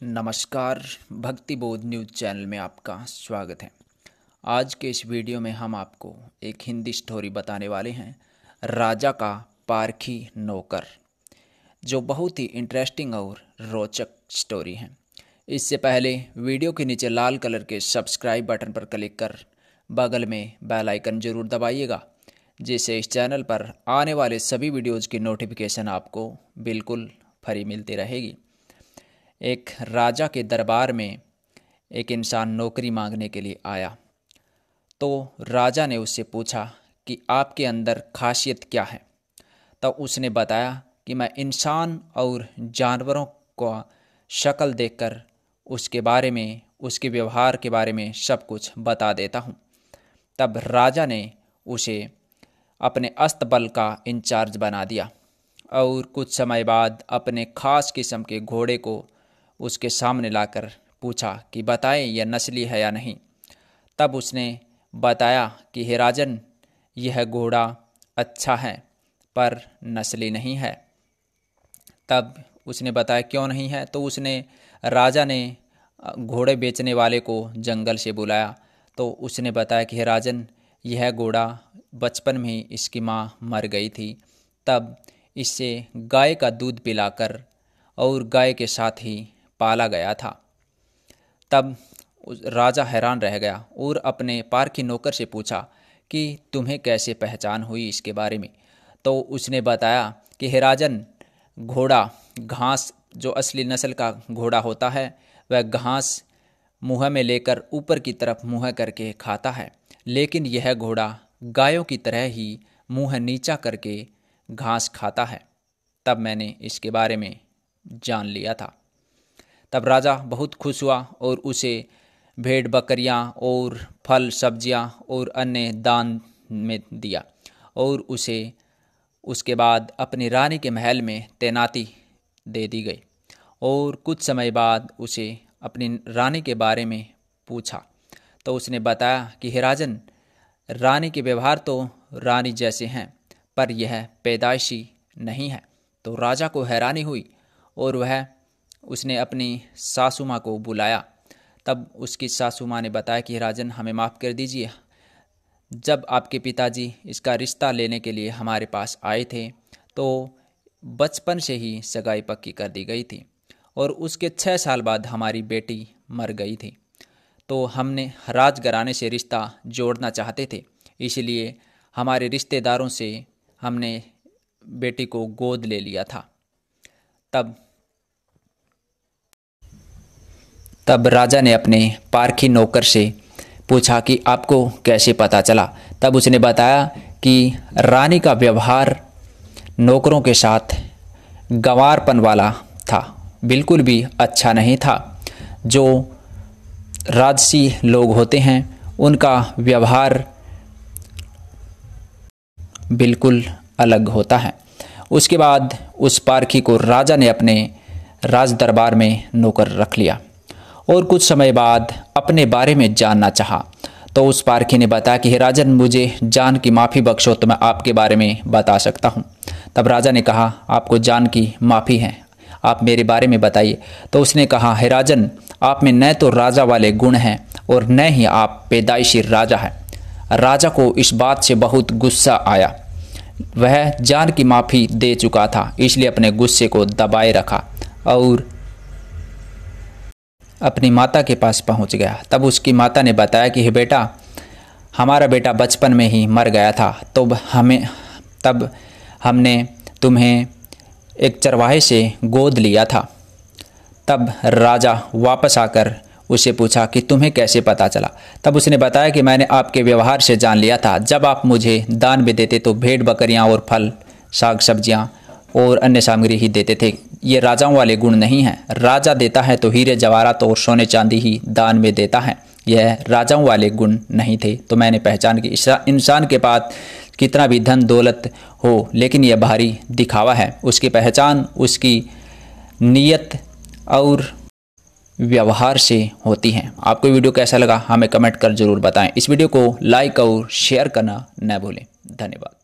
नमस्कार, भक्ति बोध न्यूज़ चैनल में आपका स्वागत है। आज के इस वीडियो में हम आपको एक हिंदी स्टोरी बताने वाले हैं, राजा का पारखी नौकर, जो बहुत ही इंटरेस्टिंग और रोचक स्टोरी है। इससे पहले वीडियो के नीचे लाल कलर के सब्सक्राइब बटन पर क्लिक कर, बगल में बेल आइकन ज़रूर दबाइएगा, जिससे इस चैनल पर आने वाले सभी वीडियोज़ की नोटिफिकेशन आपको बिल्कुल फ्री मिलती रहेगी। एक राजा के दरबार में एक इंसान नौकरी मांगने के लिए आया। तो राजा ने उससे पूछा कि आपके अंदर खासियत क्या है? तो उसने बताया कि मैं इंसान और जानवरों को शक्ल देखकर उसके बारे में, उसके व्यवहार के बारे में सब कुछ बता देता हूँ। तब राजा ने उसे अपने अस्तबल का इंचार्ज बना दिया और कुछ समय बाद अपने खास किस्म के घोड़े को उसके सामने लाकर पूछा कि बताएँ यह नस्ली है या नहीं। तब उसने बताया कि, हे राजन, यह घोड़ा अच्छा है, पर नस्ली नहीं है। तब उसने बताया, क्यों नहीं है? तो उसने राजा ने घोड़े बेचने वाले को जंगल से बुलाया। तो उसने बताया कि, हे राजन, यह घोड़ा बचपन में इसकी माँ मर गई थी। तब इससे गाय का दूध पिलाकर और गाय के साथ ही पाला गया था। तब राजा हैरान रह गया। और अपने पारखी नौकर से पूछा कि, तुम्हें कैसे पहचान हुई इसके बारे में? तो उसने बताया कि, हे राजन, घोड़ा, घास जो असली नस्ल का घोड़ा होता है, वह घास मुँह में लेकर ऊपर की तरफ़ मुँह करके खाता है। लेकिन यह घोड़ा गायों की तरह ही मुँह नीचा करके घास खाता है। तब मैंने इसके बारे में जान लिया था। तब राजा बहुत खुश हुआ और उसे भेड़, बकरियाँ और फल, सब्ज़ियाँ और अन्य दान में दिया और उसे, उसके बाद अपनी रानी के महल में तैनाती दे दी गई और कुछ समय बाद उसे अपनी रानी के बारे में पूछा। तो उसने बताया कि, हे राजन, रानी के व्यवहार तो रानी जैसे हैं, पर यह पैदाइशी नहीं है। तो राजा को हैरानी हुई और वह उसने अपनी सासू माँ को बुलाया। तब उसकी सासू माँ ने बताया कि, राजन, हमें माफ़ कर दीजिए। जब आपके पिताजी इसका रिश्ता लेने के लिए हमारे पास आए थे तो बचपन से ही सगाई पक्की कर दी गई थी और उसके छः साल बाद हमारी बेटी मर गई थी। तो हमने राजघराने से रिश्ता जोड़ना चाहते थे, इसलिए हमारे रिश्तेदारों से हमने बेटी को गोद ले लिया था। तब तब राजा ने अपने पारखी नौकर से पूछा कि आपको कैसे पता चला? तब उसने बताया कि रानी का व्यवहार नौकरों के साथ गंवारपन वाला था। बिल्कुल भी अच्छा नहीं था। जो राजसी लोग होते हैं, उनका व्यवहार बिल्कुल अलग होता है। उसके बाद उस पारखी को राजा ने अपने राज दरबार में नौकर रख लिया। और कुछ समय बाद अपने बारे में जानना चाहा। तो उस पारखी ने बताया कि, हे राजन, मुझे जान की माफ़ी बख्शो तो मैं आपके बारे में बता सकता हूँ। तब राजा ने कहा, आपको जान की माफ़ी है, आप मेरे बारे में बताइए। तो उसने कहा, हे राजन, आप में न तो राजा वाले गुण हैं, और न ही आप पैदाइशी राजा हैं। राजा को इस बात से बहुत गुस्सा आया। वह जान की माफ़ी दे चुका था, इसलिए अपने गुस्से को दबाए रखा और अपनी माता के पास पहुँच गया। तब उसकी माता ने बताया कि, हे बेटा, हमारा बेटा बचपन में ही मर गया था। तो हमें तब हमने तुम्हें एक चरवाहे से गोद लिया था। तब राजा वापस आकर उसे पूछा कि, तुम्हें कैसे पता चला? तब उसने बताया कि, मैंने आपके व्यवहार से जान लिया था। जब आप मुझे दान भी देते तो भेड़, बकरियाँ और फल, साग सब्ज़ियाँ और अन्य सामग्री ही देते थे। ये राजाओं वाले गुण नहीं हैं। राजा देता है तो हीरे जवाहरात और सोने, चांदी ही दान में देता है। यह राजाओं वाले गुण नहीं थे। तो मैंने पहचान की इंसान के पास कितना भी धन, दौलत हो, लेकिन यह भारी दिखावा है। उसकी पहचान, उसकी नीयत और व्यवहार से होती हैं। आपको वीडियो कैसा लगा, हमें कमेंट कर ज़रूर बताएँ। इस वीडियो को लाइक और शेयर करना न भूलें। धन्यवाद।